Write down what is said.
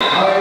Hallelujah.